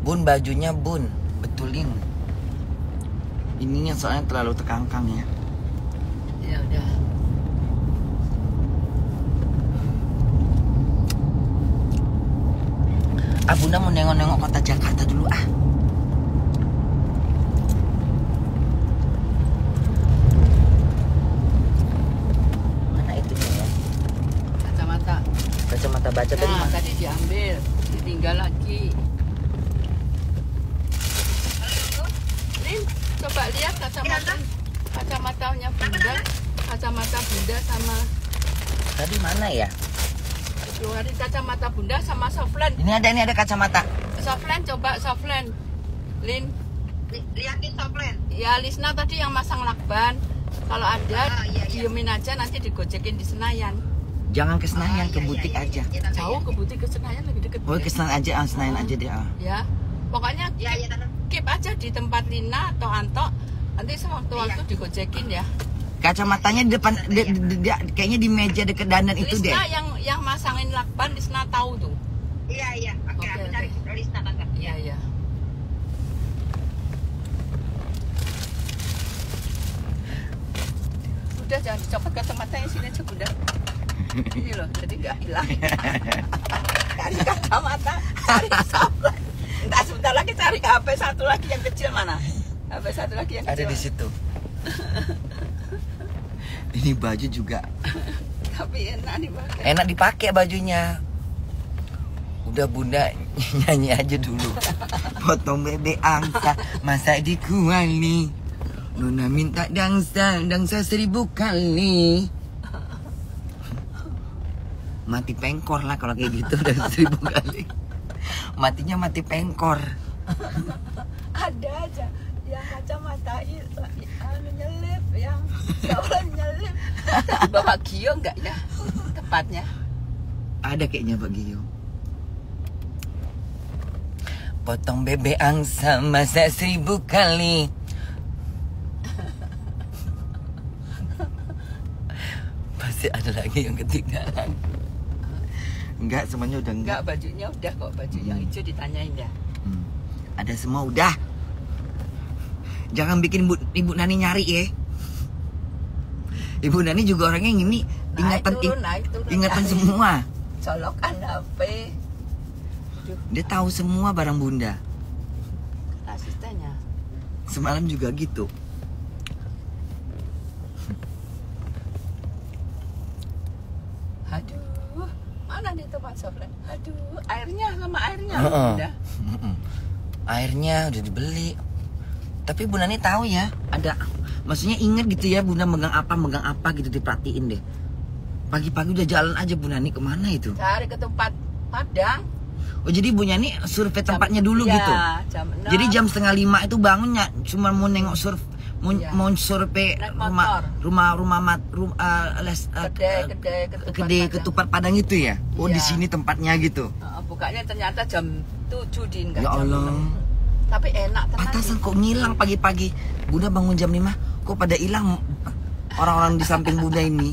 bun bajunya bun, betulin. Ininya soalnya terlalu terkangkang ya. Ya udah. Ah bunda mau nengok-nengok kota Jakarta dulu ah. Mana itu ya? Kacamata. Kacamata baca tadi Nah, mana? tadi diambil, ditinggal lagi. Halo, Lin, coba lihat kacamata kacamatanya Bunda, kacamata Bunda sama Tadi mana ya? keluarin kacamata Bunda sama softland. Ini ada ini ada kacamata. Softland coba softland. Lin, Liatin toplen. ya Lisna tadi yang masang lakban. Kalau ada, Ah, iya, iya. diemin aja nanti digojekin di Senayan. Jangan ke Senayan, Ah, ke iya, butik iya, aja. iya, iya, tante, Jauh iya. ke butik ke Senayan lebih deket. Oh ya. ke Senayan aja, ah, Senayan aja deh. Ah. Ya, pokoknya Iya, iya, tante. keep aja di tempat Lina atau Anto. Nanti sewaktu-waktu Iya. digojekin ya. Kacamatanya di depan, di- di- di- kayaknya di meja deket dandan itu deh. Lisna yang yang masangin lakban Lisna tahu tuh. Iya, iya. Oke, Oke, aku cari lista tante. Iya iya. Udah jangan dicopot kacamatanya sini aja bunda. Ini loh, jadi nggak hilang. cari kacamata, cari softline. Entah sebentar lagi cari HP satu lagi yang kecil mana? HP satu lagi yang Ada kecil. di situ. Ini baju juga Tapi enak dipakai. enak dipakai bajunya. Udah bunda nyanyi aja dulu. Potong bebek angsa masak di kuali. Nona minta dangsa, dangsa seribu kali. Mati pengkor lah kalau kayak gitu udah seribu kali. Matinya mati pengkor. ada aja yang kacamata itu anu nyelip yang soalnya nyelip bawa Gio enggak ya tepatnya Ada kayaknya Pak Gio. Potong bebek angsa masak seribu kali. Pasti ada lagi yang ketinggalan. Enggak, semuanya udah enggak. enggak bajunya udah kok baju yang hijau ditanyain ya Hmm. Ada semua udah. Jangan bikin ibu, ibu Nani nyari ya. Ibu Nani juga orangnya yang ini naik ingatan turun naik turun ingatan semua. colokan HP Dia tahu semua barang bunda. asistennya Semalam juga gitu. aduh nih tempat sofren aduh airnya sama airnya Heeh. udah Mm-mm. Airnya udah dibeli. Tapi Bu Nani tahu ya, ada maksudnya inget gitu ya Bunda megang apa, megang apa gitu diperhatiin deh. Pagi-pagi udah jalan aja Bu Nani ke mana itu? cari ke tempat Padang Oh jadi Bu Nani survei Jam- tempatnya dulu iya, gitu. jam. Jadi jam setengah lima itu bangunnya cuma mau nengok surf mau, Iya. survei rumah rumah rumah mat rum, eh, les, eh, Kedai, eh, kedai, ketupat kedai Padang. ketupat Padang itu ya. Oh di Iya. sini tempatnya gitu. Heeh, bukanya ternyata jam 7 din Ya Allah. tapi enak tenang Patasan Din. kok ngilang pagi-pagi. Bunda bangun jam 5 kok pada hilang orang-orang di samping Bunda ini.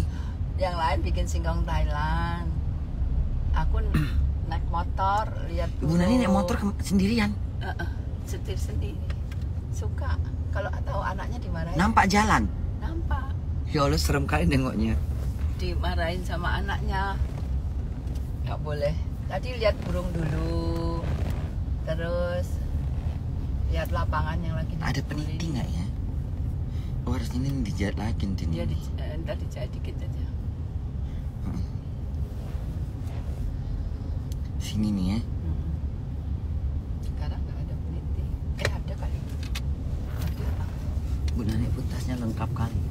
yang lain bikin singkong Thailand aku naik motor lihat Ibu Nani naik motor sendirian. Heeh, setir sendiri suka kalau tahu anaknya dimarahin Nampak jalan. nampak Ya Allah serem kali nengoknya. dimarahin sama anaknya nggak boleh tadi lihat burung dulu terus lihat lapangan yang lagi Ada peniti nggak ya? Oh harusnya ini dijahit lagi nih. dia di, eh, ntar dijahit dikit aja Sini nih ya. gunanya puntasnya lengkap kali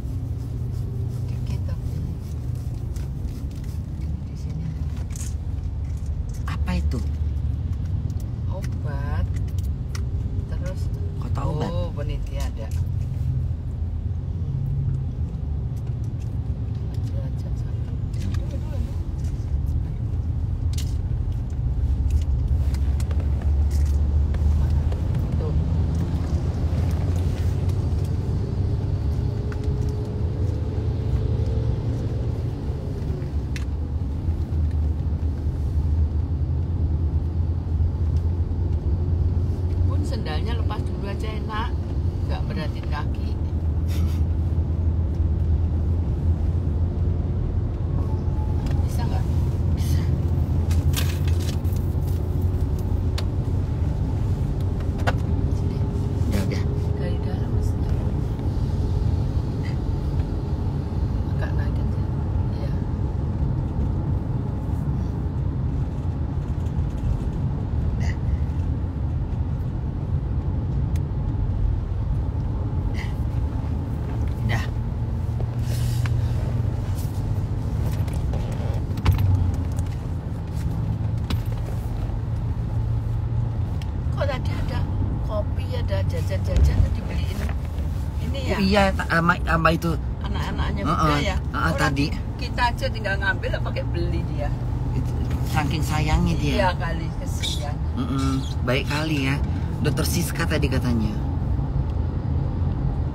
iya sama, sama itu anak-anaknya Heeh, juga ya. heeh, Orang tadi. Kita aja tinggal ngambil, pakai beli dia. itu, saking sayangnya dia Iya kali kesian. Mm-mm, baik kali ya dokter Siska tadi katanya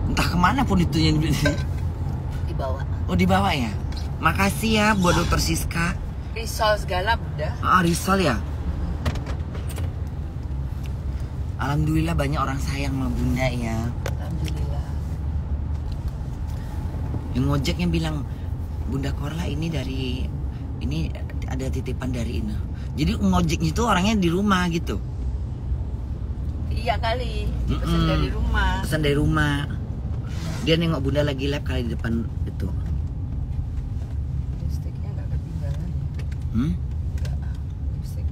entah ke mana pun itu yang Dibawa. oh dibawa ya makasih ya buat dokter Siska Risol segala udah. ah risol ya Alhamdulillah banyak orang sayang sama bunda ya Alhamdulillah. Yang ngojeknya bilang bunda Korla ini dari ini ada titipan dari ini jadi ngojeknya itu orangnya di rumah gitu Iya kali, dipesan Mm-mm. dari rumah. pesan dari rumah dia nengok bunda lagi lab kali di depan itu Lipstiknya nggak ketinggalan ya? hmm? Nggak, lipstik.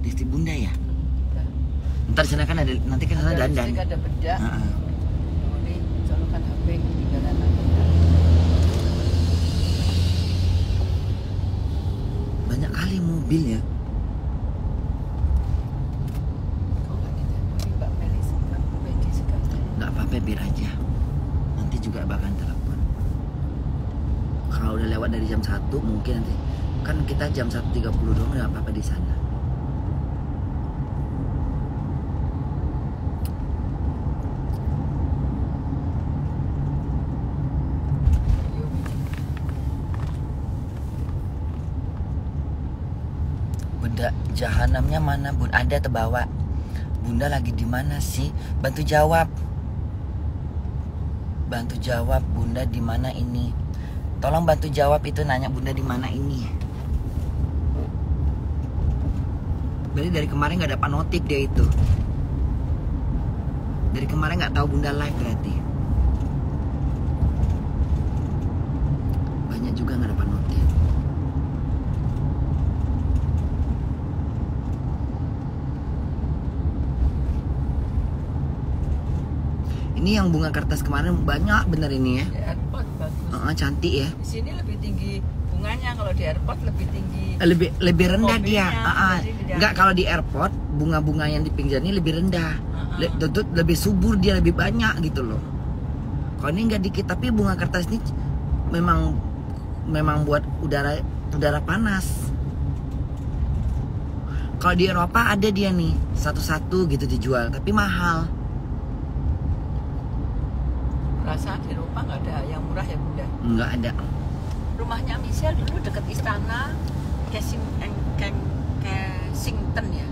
Listrik bunda ya Nggak. ntar sana kan ada nanti kan sana dandan ada bedak. Heeh. Oh, kali mobil ya Kok nggak sekali. apa-apa biar aja. Nanti juga bakal telepon. Kalau udah lewat dari jam 1 mungkin nanti. Kan kita jam 1.30 doang nggak apa-apa di sana Yo, benda jahanamnya mana bun? Ada terbawa bunda lagi di mana sih? Bantu jawab. Bantu jawab bunda di mana ini? Tolong bantu jawab itu nanya bunda di mana ini. Berarti dari kemarin nggak dapat notif dia itu. Dari kemarin nggak tahu bunda live berarti. Banyak juga nggak dapat notif ini yang bunga kertas kemarin banyak bener ini ya. Di airport bagus. Heeh, cantik ya. Di sini lebih tinggi bunganya, kalau di airport lebih tinggi. lebih lebih rendah dia. jadi tidak- nggak kalau di airport bunga-bunga yang di pinggir ini lebih rendah. Heeh. Le- tutut lebih subur dia lebih banyak gitu loh. Kalau ini nggak dikit tapi bunga kertas ini memang memang buat udara udara panas. Kalau di Eropa ada dia nih satu-satu gitu dijual tapi mahal Perasaan di Eropa nggak ada yang murah ya bunda. nggak ada Rumahnya Michelle dulu deket istana Kensing, Eng- Ken- Kensington ya.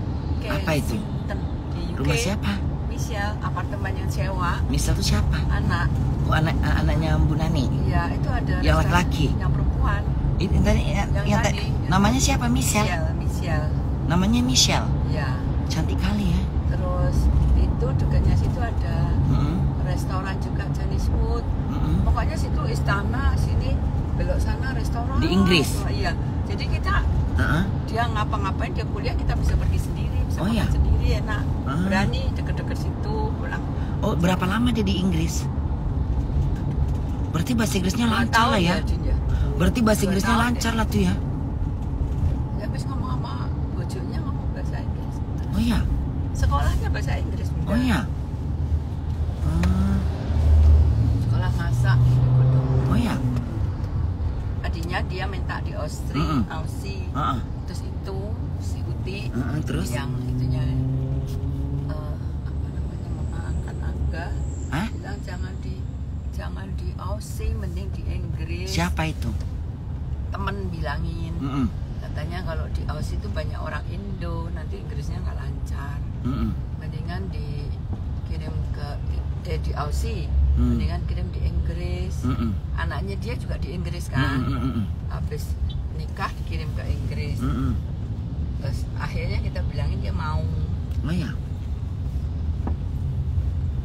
Apa itu? Kensington di UK. rumah siapa Michelle, apartemen yang sewa, misal tuh siapa anak. oh, anak anaknya Bu Nani Iya, itu ada Yang laki-laki? Yang perempuan. ini tadi yang, Yang yang tadi. tadi namanya siapa Michelle Michelle, Michelle. namanya Michelle Ya. cantik kali ya Terus itu dekatnya situ ada Mm-mm, restoran juga. Pokoknya situ istana, sini belok sana restoran. Di Inggris? Oh, iya. Jadi kita Heeh. dia ngapa-ngapain dia kuliah kita bisa pergi sendiri, bisa Oh, makan iya? sendiri enak. Ah. Berani deket-deket situ pulang. Oh berapa lama dia di Inggris? Berarti bahasa Inggrisnya lancar lah ya. Din, ya. Berarti bahasa Inggrisnya lancar lah tuh ya. Ya habis ngomong sama bojonya ngomong bahasa Inggris. Oh iya. Sekolahnya bahasa Inggris. Oh iya. Hmm, Sekolah masak gitu. Oh iya. Tadinya dia minta di Austria, Mm-mm. Aussie. Heeh. Terus itu si Uti Heeh, terus? yang itunya eh, apa namanya mama angkat Angga Hah? bilang jangan di jangan di Aussie mending di Inggris Siapa itu? temen bilangin Mm-mm. katanya kalau di Aussie itu banyak orang Indo nanti Inggrisnya nggak lancar Mm-mm. mendingan dikirim ke dia di Aussie Hmm. mendingan kirim di Inggris Mm-mm. anaknya dia juga di Inggris kan mm-mm, habis nikah dikirim ke Inggris mm-mm. terus akhirnya kita bilangin dia mau Oh iya.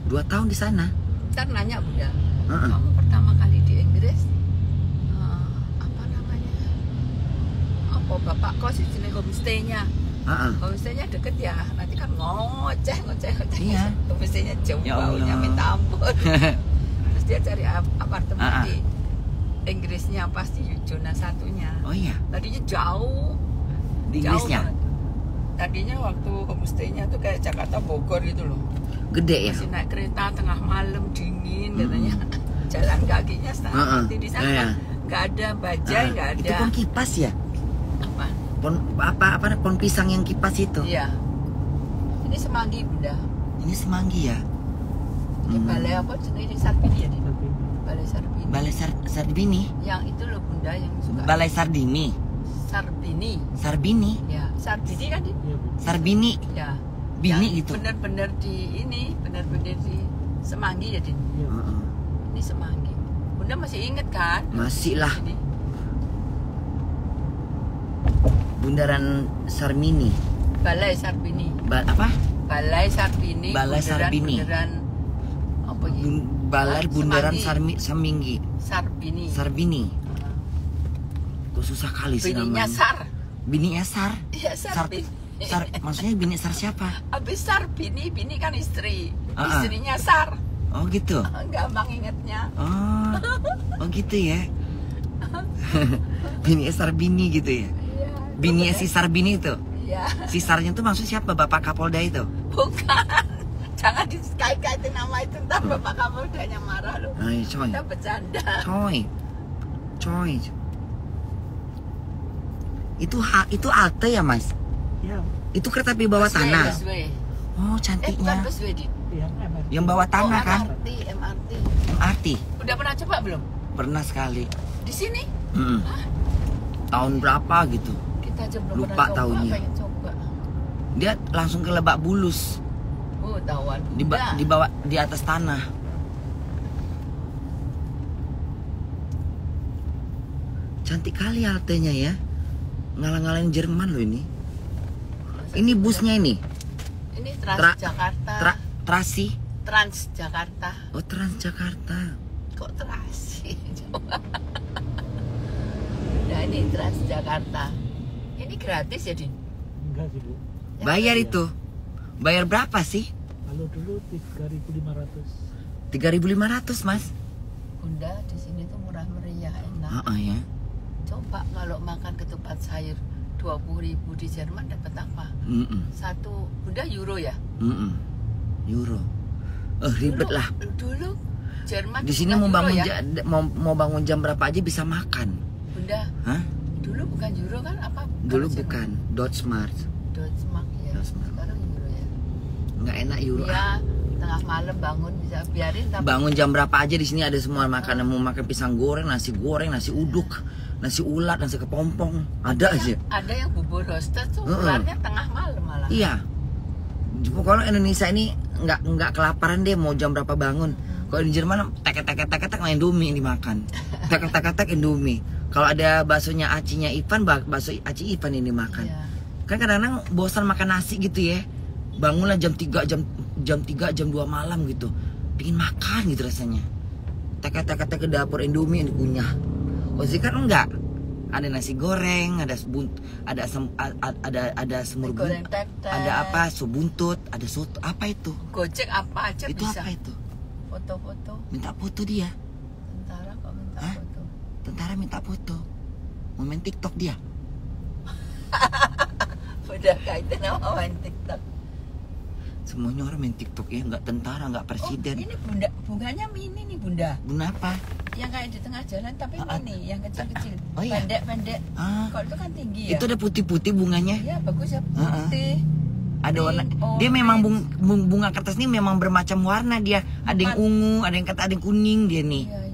Dua tahun di sana. ntar nanya bunda Heeh. kamu pertama kali di Inggris eh, apa namanya apa bapak kos di sini homestaynya Heeh. homestaynya deket ya nanti kan ngoceh ngoceh ngoceh Iya. homestaynya jauh Ya baunya minta ampun terus dia cari ap- apartemen ah. di Inggrisnya pasti zona satunya Oh iya. tadinya jauh Di jauh Inggrisnya. banget. tadinya waktu homestaynya tuh kayak Jakarta Bogor gitu loh Gede ya. masih naik kereta tengah malam dingin katanya jalan kakinya setengah mati di sana Iya. nggak ada bajai Ah, nggak Itu ada pohon kipas ya? apa Pohon apa apa pohon pisang yang kipas itu? iya ini semanggi bunda Ini semanggi ya. ini Hmm. balai apa ini sarbini ya balai sarbini Balai Sar- Sarbini. yang itu loh bunda yang suka Balai Sardini. sarbini Sarbini. ya sarbini kan Din? Sarbini. ya Bini Yang gitu. bener-bener di ini bener-bener di semanggi ya Din? Heeh. ini semanggi bunda masih inget kan Masih lah. Ini. Bundaran Sarmini. balai sarbini Ba- apa? balai sarbini Balai bundaran- apa gitu Bun- Balai Ah, Bundaran. Sarmi Saminggi. sarbini Sarbini. Kok susah kali sih bininya namanya. sar Bini Sar. iya Sar, Sar, maksudnya bini Sar siapa? Habis Sarbini, Bini kan istri. Ah, ah. Istrinya Sar. Oh gitu. Gampang ingetnya. Oh, oh gitu ya. bini Sarbini gitu ya. Iya. Bini si Sarbini itu. Iya. Si Sarnya tuh maksud siapa? Bapak Kapolda itu. Bukan. Jangan dikait-kaitin nama itu ntar bapak kamu udahnya marah loh. Ay, coy. Kita bercanda. Coy. Coy. Itu ha, itu halte ya, Mas? Ya, Itu kereta api bawah Busway, tanah. busway. Oh, Eh bukan cantiknya. busway, yang MRT. Yang bawah tanah oh, kan? MRT, MRT. MRT. Udah pernah coba belum? Pernah sekali. Di sini? Mm-mm. Tahun berapa gitu. Kita aja belum Lupa pernah tahunnya. coba. Dia langsung ke Lebak Bulus. Oh, tahuan. Di, ba- Udah. di bawah di atas tanah. Cantik kali haltenya ya. Ngalang-ngalain Jerman loh ini. Ini busnya ini. Ini Tra- Transjakarta. Tra- Trasi. Transjakarta. Oh, Transjakarta. Kok terasi? Coba. Nah ini Transjakarta. Ini gratis ya, Din? Enggak sih, Bu. Ya, Bayar iya. itu. Bayar berapa sih? Kalau dulu 3.500. 3.500, Mas. Bunda di sini tuh murah meriah enak. Heeh ya. Coba kalau makan ketupat sayur 20.000 di Jerman dapat apa? Mm-mm. Satu Bunda euro ya? Mm-mm. Euro. Eh, ribet Dulu- lah. Dulu Jerman Di sini mau bangun ya? ja- mau, mau bangun jam berapa aja bisa makan. Bunda, Hah? Dulu bukan euro kan apa? Dulu Kalau Jerman? bukan. Dutchmark. Deutschmark ya. Deutschmark. Sekarang euro ya. Nggak enak euro. Iya, tengah malam bangun bisa biarin tapi Bangun jam berapa aja di sini ada semua makanan mau makan pisang goreng, nasi goreng, nasi uduk, nasi ulat, nasi kepompong. Ada aja. ada yang bubur roasted tuh Heeh. keluarnya tengah malam malah. Iya. Pokoknya Indonesia ini nggak nggak kelaparan deh mau jam berapa bangun. Kalau di Jerman tek tek tek tek main Indomie dimakan. Tek tek tek tek Indomie. Kalau ada baksonya acinya Ivan, bak- bakso aci Ivan yang dimakan. Iya. Kan kadang-kadang bosan makan nasi gitu ya. Bangunlah jam 3 jam jam 3 jam 2 malam gitu. Pingin makan gitu rasanya. Tek tek tek ke dapur Indomie yang dikunyah. Ozi kan enggak. Ada nasi goreng, ada sebun, ada asam, ada ada semur goreng ada apa sup buntut ada soto apa itu Gojek apa aja itu bisa. apa itu Foto-foto minta foto dia Tentara minta foto. Mau main TikTok dia. Udah kaitan sama main TikTok. Semuanya orang main TikTok ya, nggak tentara, nggak Oh, presiden. ini bunda, bunganya mini nih bunda. Bunda apa? Yang kayak di tengah jalan tapi Ah, mini, yang kecil-kecil. Oh, iya? Pendek-pendek. Ah, Kalau itu kan tinggi ya. itu ada putih-putih bunganya. Iya bagus ya Ah, ah. putih. Ada warna. Dia memang bung, orange. bung- bunga kertas ini memang bermacam warna dia. Ada yang ungu, ada yang kata ada yang kuning dia nih. Iya iya.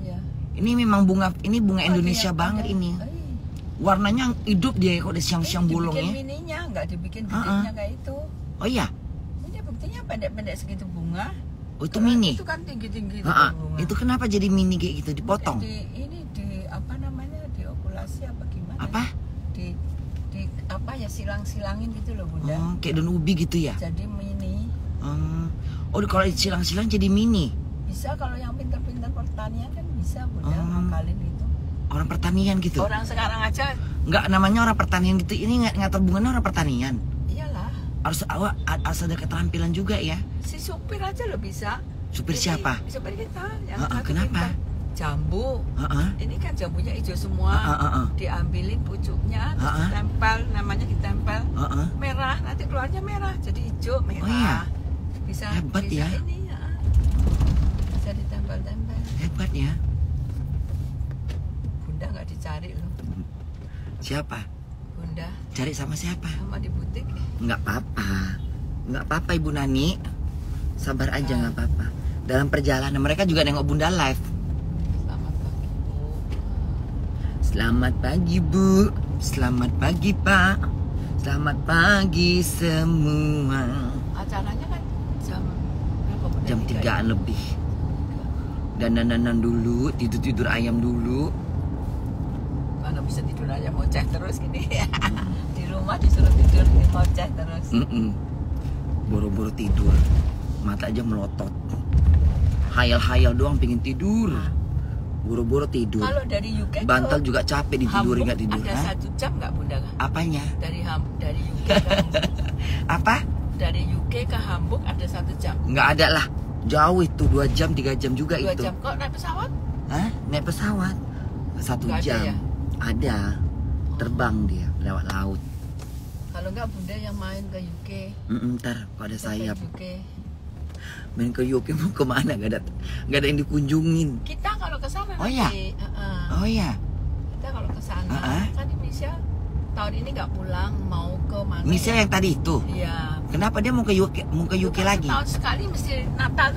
Ini memang bunga ini bunga Oh, Indonesia banget ada- ini. Iya. Warnanya hidup dia kok ada siang-siang bolong ya. mininya, nggak dibikin Ah, ah. gedenya kayak itu. Oh iya, Ini buktinya pendek-pendek segitu bunga. oh itu Karena mini. Itu kan tinggi-tinggi itu Ha-ha, bunga. Itu kenapa jadi mini kayak gitu dipotong? Di, ini di apa namanya diokulasi apa gimana? Apa? Di di apa ya silang-silangin gitu loh bunda. Oh, kayak daun ubi gitu ya. Jadi mini. Hmm. Oh, kalau silang-silang jadi mini. Bisa kalau yang pintar-pintar pertanian bisa bunda Oh. ngakalin itu. Orang pertanian gitu. Orang sekarang aja Nggak namanya orang pertanian gitu. Ini nggak ngatur bunganya orang pertanian. iyalah Harus awak harus ada keterampilan juga ya. si supir aja lo bisa. Supir Ini siapa? Supir kita yang Ha-ha, satu kenapa? pintar. Jambu. Heeh. Ini kan jambunya hijau semua. Heeh, heeh. Diambilin pucuknya, terus Ha-ha. ditempel, namanya ditempel. Heeh. merah nanti keluarnya merah jadi hijau merah Oh, iya? bisa Hebat bisa ya. ini ya bisa ditempel-tempel Hebat ya. Dicari loh Siapa? bunda Cari sama siapa? sama di butik Nggak apa-apa. Nggak apa-apa Ibu Nani. Sabar aja nggak apa-apa. Dalam perjalanan mereka juga nengok Bunda live. selamat pagi bu Selamat pagi Bu. Selamat pagi Pak. Selamat pagi semua. acaranya kan jam berapa Jam Tiga ya? tigaan lebih. Dandan-dandan dulu, tidur-tidur ayam dulu. Mana bisa tidur aja ngoceh terus gini di rumah disuruh tidur di ngoceh terus. Boro-boro tidur. Mata aja melotot. Hayal-hayal doang pengen tidur. Boro-boro tidur. kalau dari UK Bantal juga capek ditidur nggak tidur. ada Hah? satu jam nggak bunda Apanya? dari Ham dari UK Apa? dari UK ke Hamburg ada satu jam Nggak ada lah. Jauh itu dua jam tiga jam juga dua itu. jam kok naik pesawat Hah? Naik pesawat satu Nggak ada jam. ya? Ada. Terbang dia lewat laut. Kalau enggak bunda yang main ke UK, Mm-mm, ntar kalau ada sayap UK. main ke UK mau ke mana? Gak ada gak ada yang dikunjungin. Kita kalau ke sana Oh, iya? nanti, uh-uh. Oh ya. kita kalau ke sana Uh-uh. kan Indonesia tahun ini nggak pulang mau ke mana? Misalnya yang tadi itu. Iya. Kenapa dia mau ke UK mau ke UK kan lagi? Tahun sekali mesti Natal